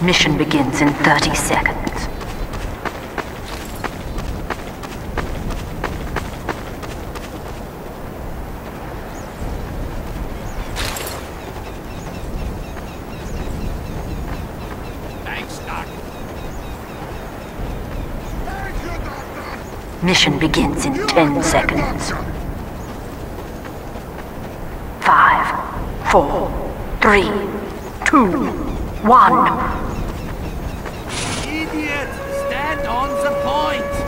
Mission begins in 30 seconds. Thanks, Doc. Mission begins in 10 seconds. Five, four, three, two, one. Idiot! Stand on the point!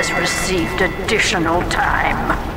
Has received additional time.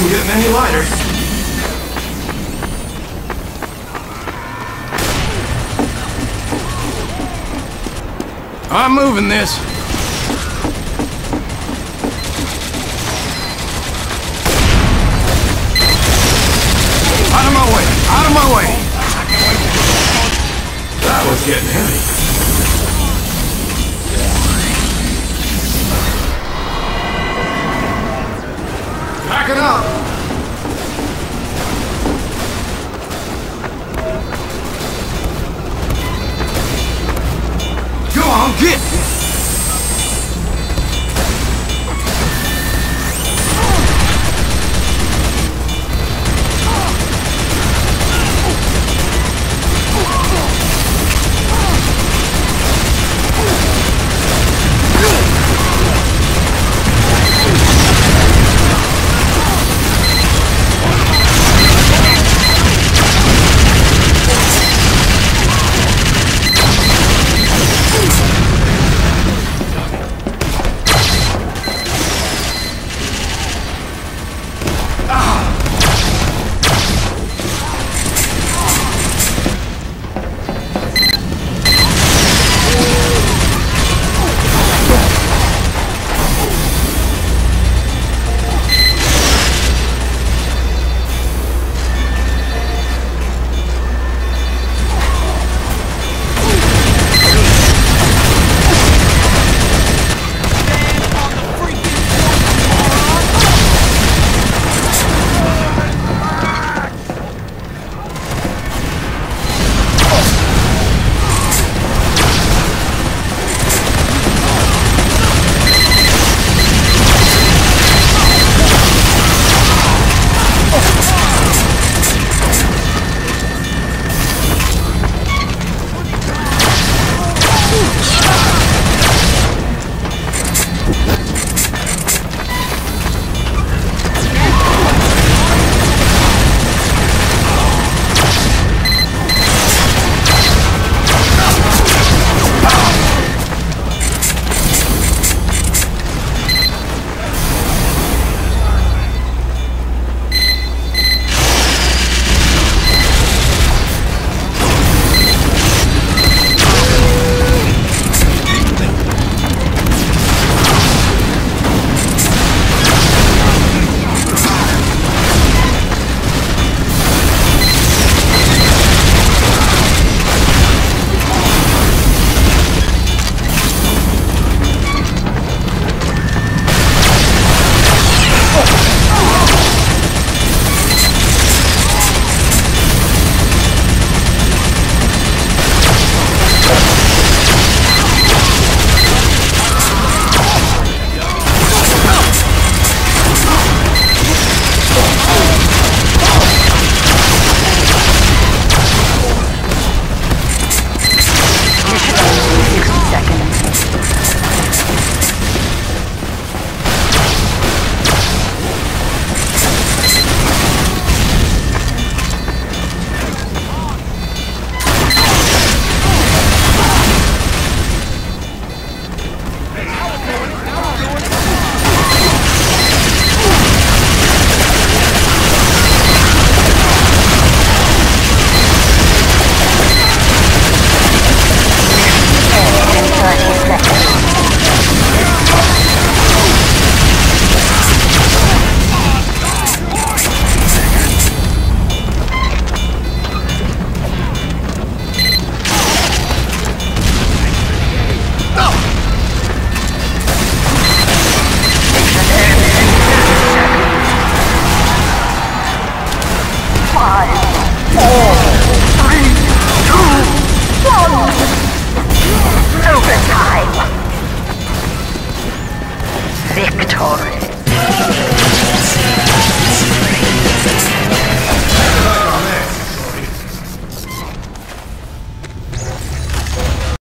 Wasn't getting any lighter. I'm moving this. Out of my way! Out of my way! That was getting heavy. Backing up.